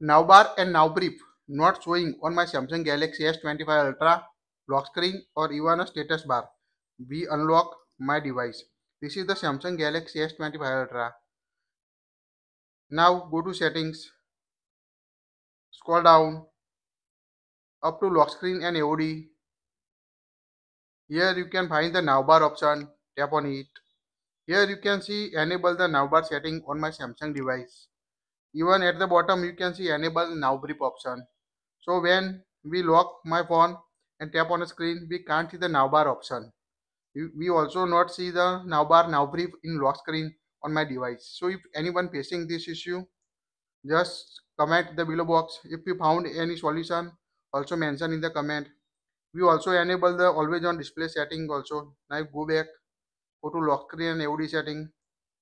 Now Bar and Now Brief not showing on my Samsung Galaxy S25 Ultra lock screen or even a status bar. We unlock my device. This is the Samsung Galaxy S25 Ultra. Now go to settings, scroll down up to lock screen and AOD. Here you can find the now bar option, tap on it. Here you can see enable the now bar setting on my Samsung device. Even at the bottom you can see enable now brief option. So when we lock my phone and tap on the screen, we can't see the now bar option. We also not see the now bar now brief in lock screen on my device. So if anyone facing this issue, just comment the below box. If you found any solution, also mention in the comment. We also enable the always on display setting also. Now go back, go to lock screen and AOD setting.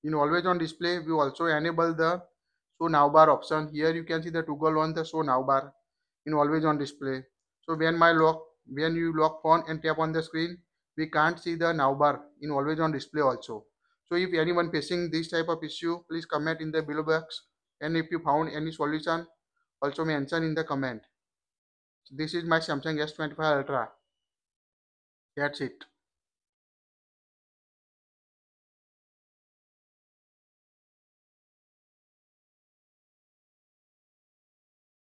In always on display, we also enable the show now bar option here you can see the toggle on the show now bar in always on display. So when my lock when you lock phone and tap on the screen we can't see the now bar in always on display also. So if anyone facing this type of issue please comment in the below box. And if you found any solution also mention in the comment. This is my samsung s25 ultra. That's it